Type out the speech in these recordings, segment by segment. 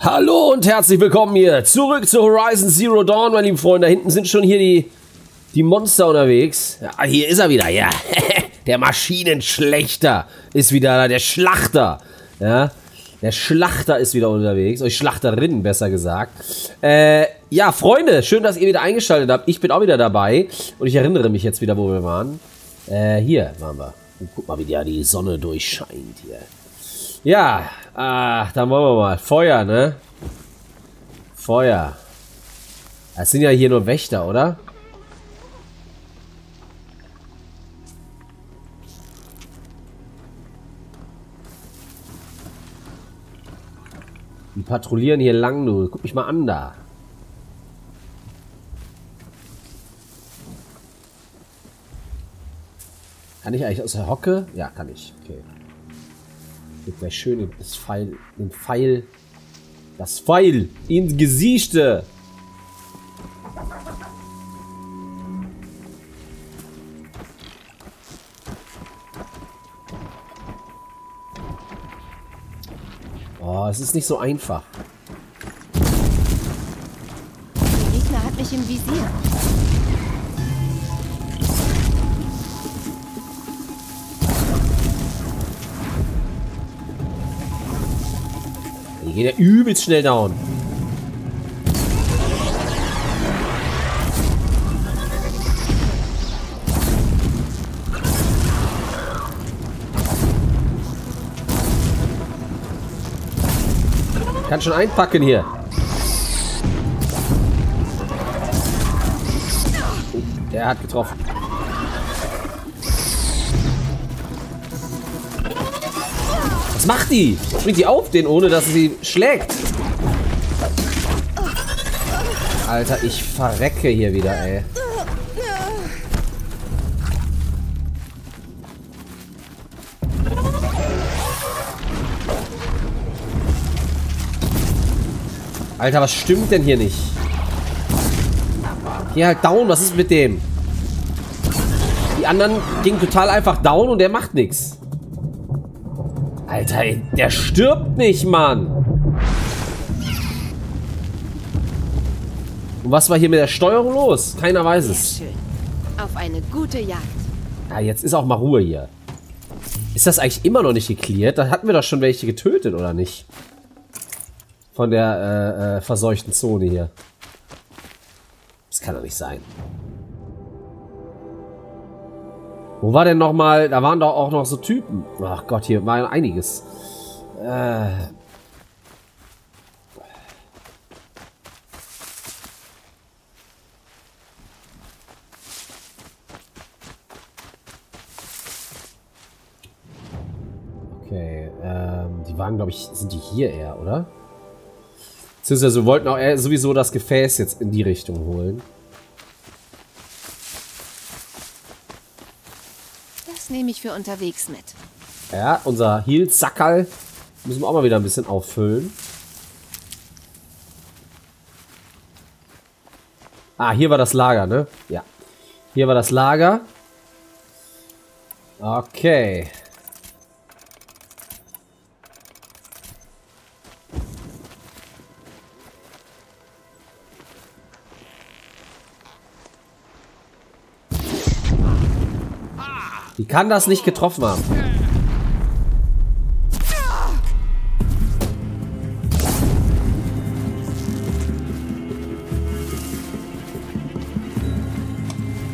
Hallo und herzlich willkommen hier zurück zu Horizon Zero Dawn, meine lieben Freunde. Da hinten sind schon hier die, die Monster unterwegs. Ja, hier ist er wieder, ja. der Maschinenschlechter ist wieder da, der Schlachter. Ja, der Schlachter ist wieder unterwegs. Euch Schlachterin, besser gesagt. Äh, ja, Freunde, schön, dass ihr wieder eingeschaltet habt. Ich bin auch wieder dabei. Und ich erinnere mich jetzt wieder, wo wir waren. Äh, hier waren wir. Und guck mal, wie da die Sonne durchscheint hier. Ja, ach, dann wollen wir mal. Feuer, ne? Feuer. Das sind ja hier nur Wächter, oder? Die patrouillieren hier lang, du. Guck mich mal an da. Kann ich eigentlich aus der Hocke? Ja, kann ich. Okay. Wird gleich schön das Pfeil, den Pfeil, das Pfeil ins Gesichte. Oh, es ist nicht so einfach. Der Gegner hat mich im Visier. Geht er übelst schnell down. Kann schon einpacken hier. Der hat getroffen. Was macht die? Springt die auf den, ohne dass sie schlägt? Alter, ich verrecke hier wieder, ey. Alter, was stimmt denn hier nicht? Geh halt down, was ist mit dem? Die anderen gingen total einfach down und der macht nichts. Alter, der stirbt nicht, Mann. Und was war hier mit der Steuerung los? Keiner weiß es. Sehr schön. Auf eine gute Jagd. Ja, jetzt ist auch mal Ruhe hier. Ist das eigentlich immer noch nicht geklärt? Da hatten wir doch schon welche getötet, oder nicht? Von der äh, äh, verseuchten Zone hier. Das kann doch nicht sein. Wo war denn noch mal? Da waren doch auch noch so Typen. Ach Gott, hier war einiges. Äh. Okay, ähm, die waren, glaube ich, sind die hier eher, oder? Beziehungsweise wir wollten auch eher sowieso das Gefäß jetzt in die Richtung holen. Das nehme ich für unterwegs mit. Ja, unser Heal-Sackerl müssen wir auch mal wieder ein bisschen auffüllen. Ah, hier war das Lager, ne? Ja. Hier war das Lager. Okay. Kann das nicht getroffen haben?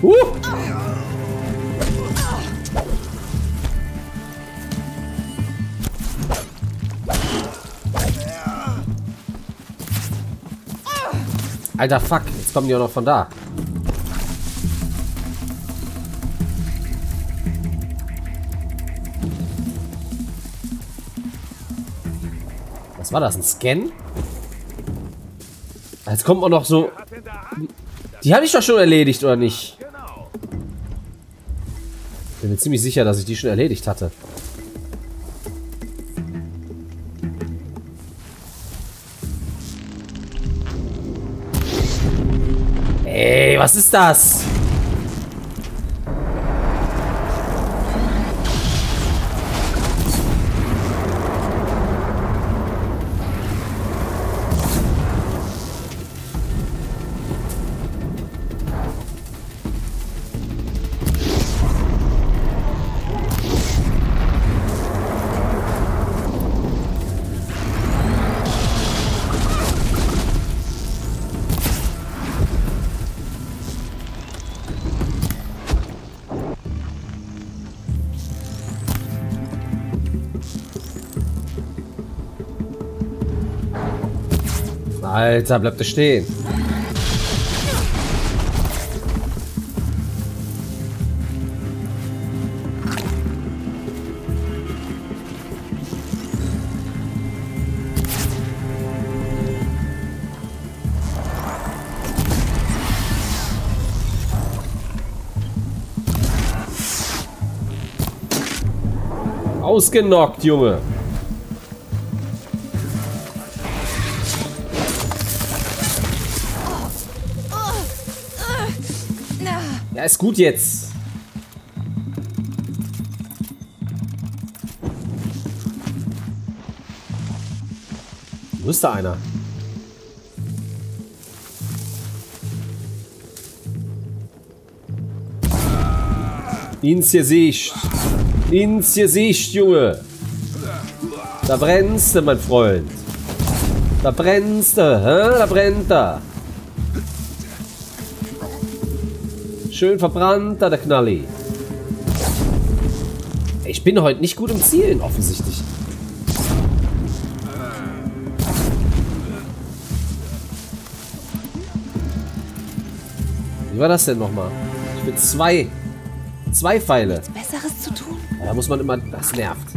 Uh! Alter, fuck. Jetzt kommen die auch noch von da. War das? Ein Scan? Jetzt kommt auch noch so... Die hatte ich doch schon erledigt, oder nicht? Bin mir ziemlich sicher, dass ich die schon erledigt hatte. Ey, was ist das? Alter, bleibt er stehen. Ausgenockt, Junge. Gut jetzt. Wo ist da einer? Ins Gesicht. Ins Gesicht, Junge. Da brennst du, mein Freund. Da brennst du, hä? Da brennt er. Schön verbrannt, da der Knalli. Ich bin heute nicht gut im Zielen, offensichtlich. Wie war das denn nochmal? Ich will zwei. Zwei Pfeile. Besseres zu tun? Da muss man immer. Das nervt.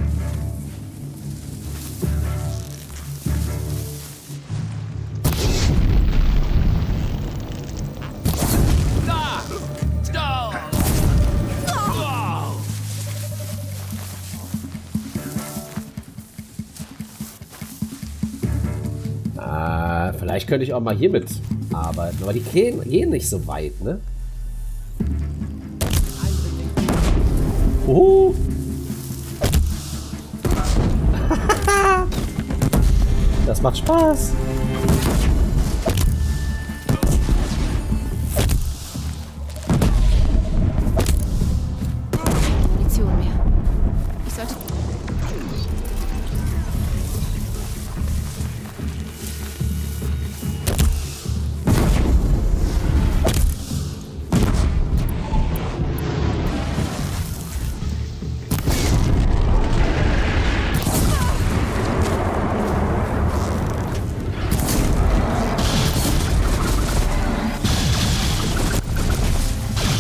Vielleicht könnte ich auch mal hiermit arbeiten. Aber die gehen, gehen nicht so weit, ne? Uhu. Das macht Spaß.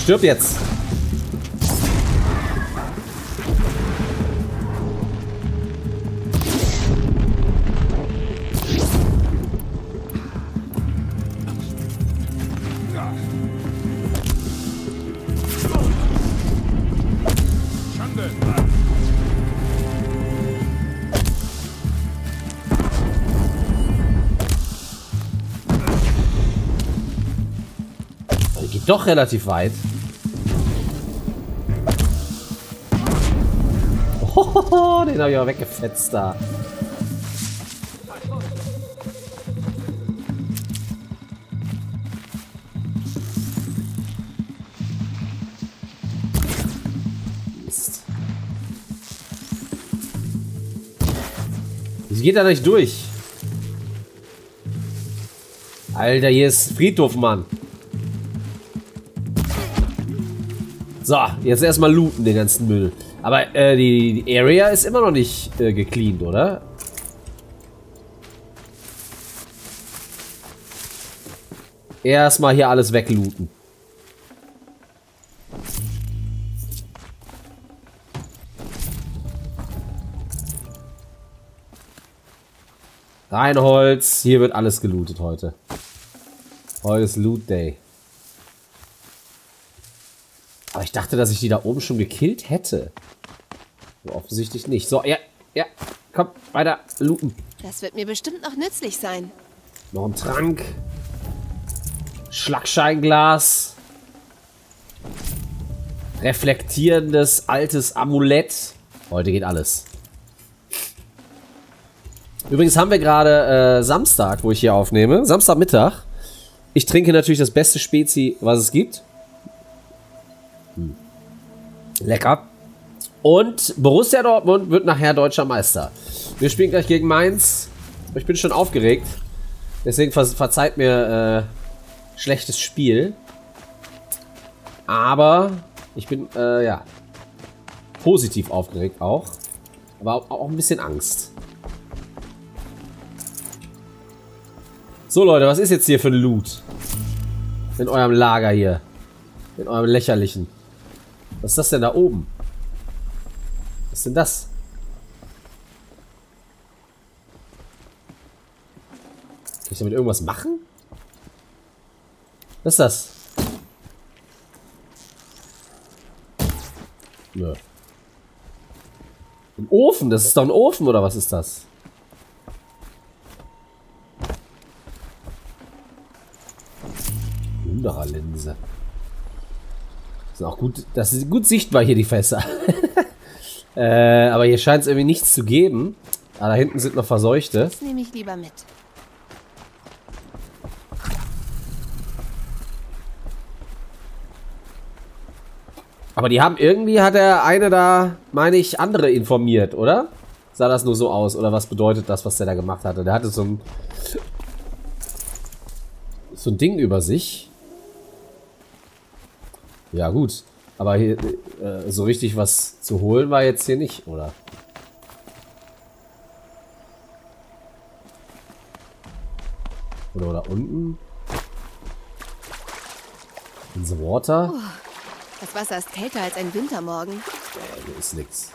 Stirb jetzt. Doch relativ weit. Den habe ich auch weggefetzt da. Mist. Wieso geht er nicht durch? Alter, hier ist Friedhof, Mann. So, jetzt erstmal looten den ganzen Müll. Aber äh, die, die Area ist immer noch nicht äh, gecleaned, oder? Erstmal hier alles weglooten. Reinholz, hier wird alles gelootet heute. Heute ist Loot Day. Aber ich dachte, dass ich die da oben schon gekillt hätte. Aber offensichtlich nicht. So, ja, ja. Komm, weiter looten. Das wird mir bestimmt noch nützlich sein. Noch ein Trank. Schlagscheinglas. Reflektierendes altes Amulett. Heute geht alles. Übrigens haben wir gerade äh, Samstag, wo ich hier aufnehme. Samstagmittag. Ich trinke natürlich das beste Spezi, was es gibt. Hm. Lecker. Und Borussia Dortmund wird nachher deutscher Meister. Wir spielen gleich gegen Mainz. Ich bin schon aufgeregt. Deswegen ver verzeiht mir äh, schlechtes Spiel. Aber ich bin, äh, ja, positiv aufgeregt auch. Aber auch ein bisschen Angst. So, Leute, was ist jetzt hier für ein Loot? In eurem Lager hier. In eurem lächerlichen. Was ist das denn da oben? Was ist denn das? Kann ich damit irgendwas machen? Was ist das? Nö. Ein Ofen? Das ist doch ein Ofen, oder was ist das? Linse. Ist auch gut, das ist gut sichtbar hier, die Fässer. äh, aber hier scheint es irgendwie nichts zu geben. Ah, da hinten sind noch Verseuchte. Das nehme ich lieber mit. Aber die haben irgendwie, hat der eine da, meine ich, andere informiert, oder? Sah das nur so aus? Oder was bedeutet das, was der da gemacht hatte? Der hatte so ein, so ein Ding über sich. Ja, gut. Aber hier, äh, so richtig was zu holen war jetzt hier nicht, oder? Oder da unten? In the water? Oh, das Wasser ist kälter als ein Wintermorgen. Nee, hier ist nix.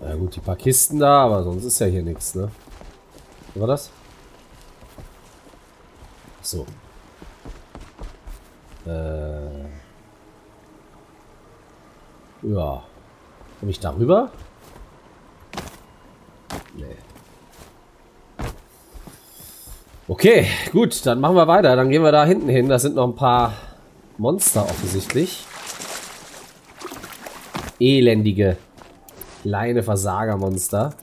Na gut, die paar Kisten da, aber sonst ist ja hier nichts, ne? Was war das? So. Äh. Ja. Komme ich darüber? Nee. Okay, gut, dann machen wir weiter. Dann gehen wir da hinten hin. Da sind noch ein paar Monster offensichtlich. Elendige, kleine Versagermonster.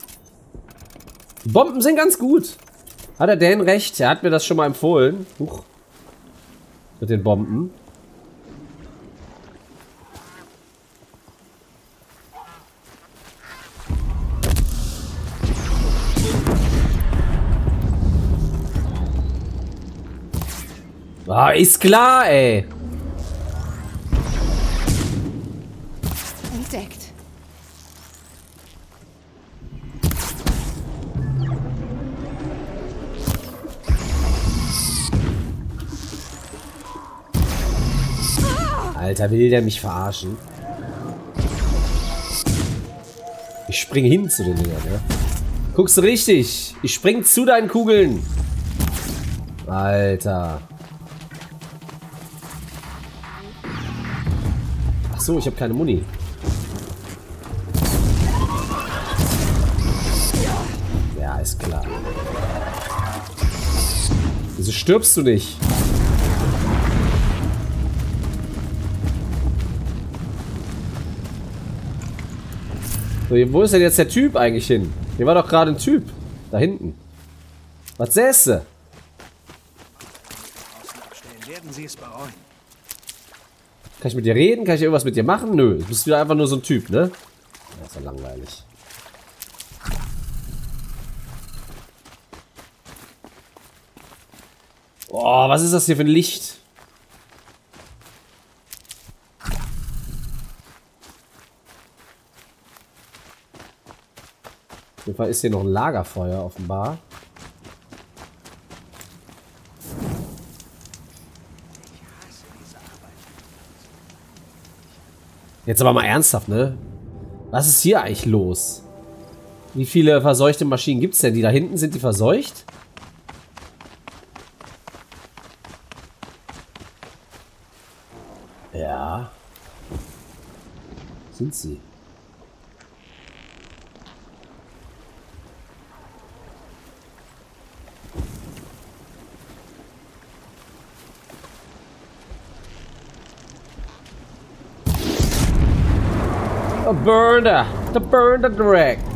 Die Bomben sind ganz gut. Hat er denn recht? Er hat mir das schon mal empfohlen. Huch. Mit den Bomben. Ah, ist klar, ey. Alter, will der mich verarschen? Ich spring hin zu den Dingern, ja? Guckst du richtig? Ich spring zu deinen Kugeln. Alter. Ach so, ich habe keine Muni. Ja, ist klar. Wieso stirbst du nicht? Wo ist denn jetzt der Typ eigentlich hin? Hier war doch gerade ein Typ. Da hinten. Was säßt du? Kann ich mit dir reden? Kann ich irgendwas mit dir machen? Nö, du bist wieder einfach nur so ein Typ, ne? Das ist ja langweilig. Oh, was ist das hier für ein Licht? Auf jeden Fall ist hier noch ein Lagerfeuer offenbar. Jetzt aber mal ernsthaft, ne? Was ist hier eigentlich los? Wie viele verseuchte Maschinen gibt es denn? Die da hinten, sind die verseucht? Ja. Sind sie. A burner. The burner direct.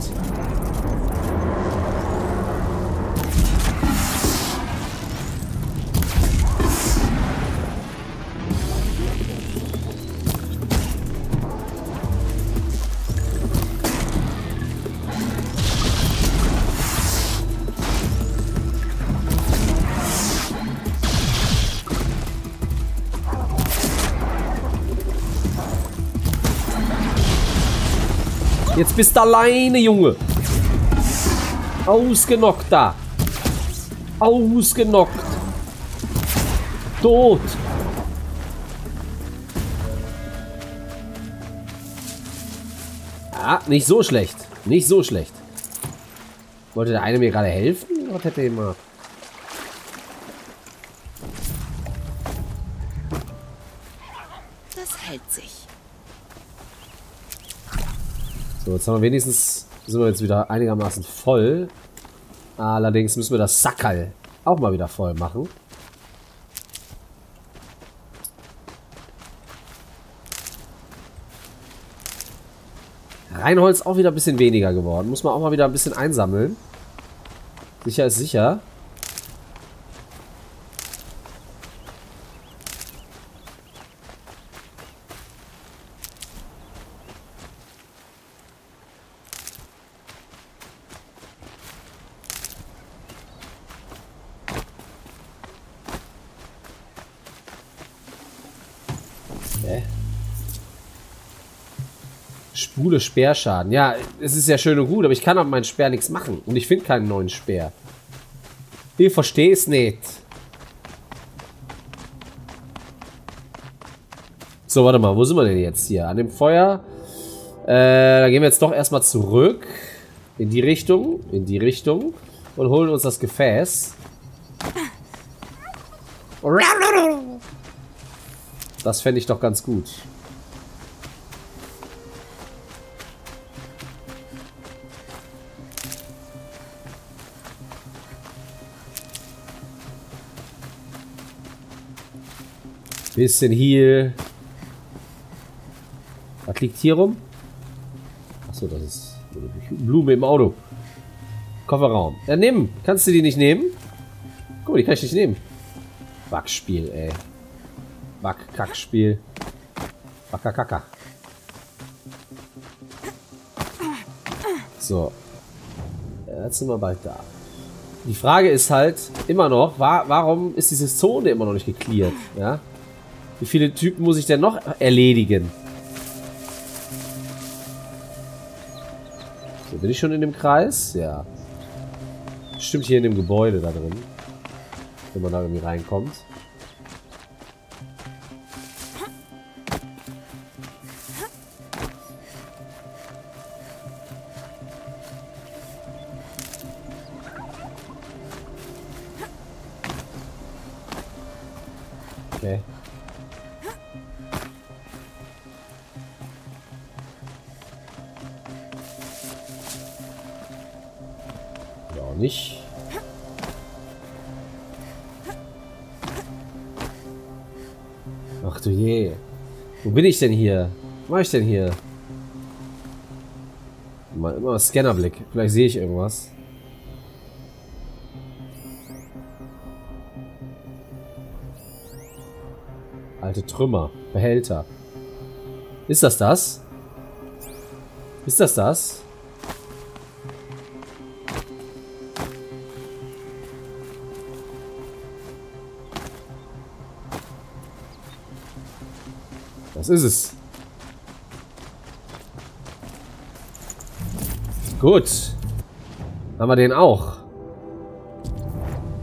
Bist alleine, Junge. Ausgenockt da. Ausgenockt. Tot. Ah, nicht so schlecht. Nicht so schlecht. Wollte der eine mir gerade helfen? Was hätte er gemacht? Jetzt haben wir wenigstens, sind wir jetzt wieder einigermaßen voll. Allerdings müssen wir das Sackerl auch mal wieder voll machen. Reinholz auch wieder ein bisschen weniger geworden. Muss man auch mal wieder ein bisschen einsammeln. Sicher ist sicher. Okay. Spule Speerschaden. Ja, es ist ja schön und gut, aber ich kann auf meinen Speer nichts machen. Und ich finde keinen neuen Speer. Ich verstehe es nicht. So, warte mal, wo sind wir denn jetzt hier? An dem Feuer. Äh, da gehen wir jetzt doch erstmal zurück. In die Richtung. In die Richtung. Und holen uns das Gefäß. Das fände ich doch ganz gut. Bisschen Heal. Was liegt hier rum? Achso, das ist Blume im Auto. Kofferraum. Ja, nimm. Kannst du die nicht nehmen? Guck mal, die kann ich nicht nehmen. Backspiel, ey. Backkackspiel. Backakaka. So. Jetzt sind wir bald da. Die Frage ist halt immer noch, wa warum ist diese Zone immer noch nicht geklärt? Ja? Wie viele Typen muss ich denn noch erledigen? So, bin ich schon in dem Kreis? Ja. Stimmt hier in dem Gebäude da drin. Wenn man da irgendwie reinkommt. Okay. Nicht. Ach du je. Wo bin ich denn hier? Was mache ich denn hier? Mal immer Scannerblick. Vielleicht sehe ich irgendwas. Alte Trümmer. Behälter. Ist das das? Ist das das? Das ist es. Gut. Haben wir den auch.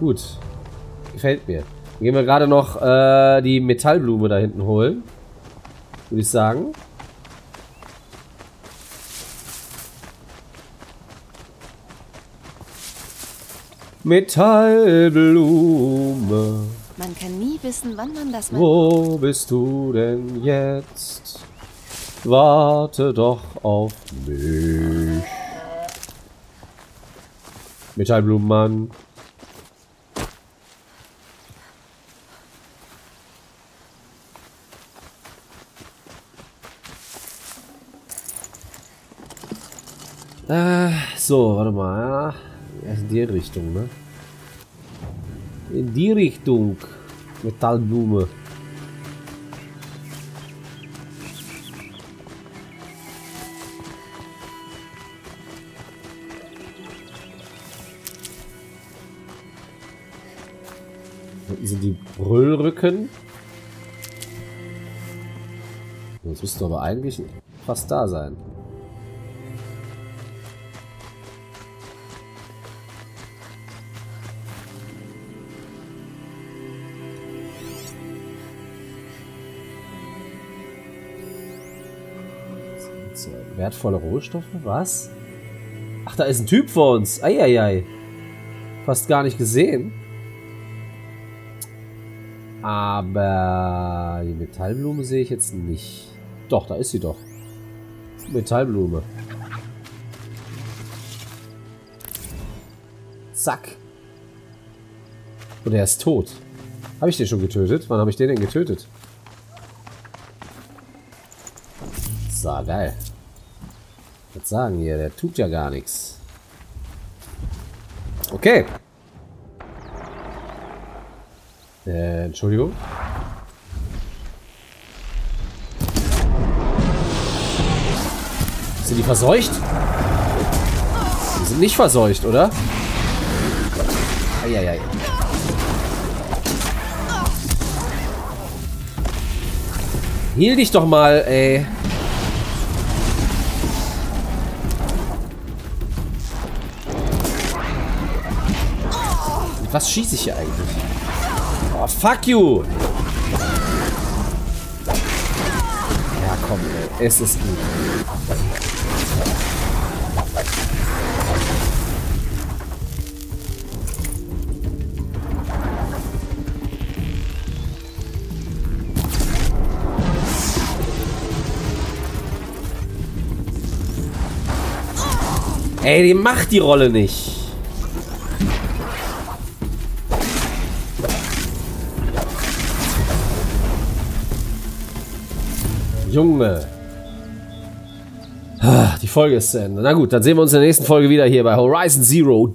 Gut. Gefällt mir. Dann gehen wir gerade noch äh, die Metallblume da hinten holen. Würde ich sagen. Metallblume. Man kann nie wissen, wann man das mal... Wo bist du denn jetzt? Warte doch auf mich. Metallblumenmann. Äh, so, warte mal. Erst in die Richtung, ne? In die Richtung. Metallblume. Sind die Brüllrücken. Jetzt müsste aber eigentlich fast da sein. Wertvolle Rohstoffe? Was? Ach, da ist ein Typ vor uns. Eieiei. Fast gar nicht gesehen. Aber die Metallblume sehe ich jetzt nicht. Doch, da ist sie doch. Metallblume. Zack. Und er ist tot. Habe ich den schon getötet? Wann habe ich den denn getötet? So, geil. Würde sagen hier, der tut ja gar nichts. Okay. Äh, Entschuldigung. Sind die verseucht? Die sind nicht verseucht, oder? Eieiei. Heal dich doch mal, ey. Was schieße ich hier eigentlich? Oh, fuck you! Ja, komm, ey. Es ist gut. Ey, die macht die Rolle nicht. Junge. Ah, die Folge ist zu Ende. Na gut, dann sehen wir uns in der nächsten Folge wieder hier bei Horizon Zero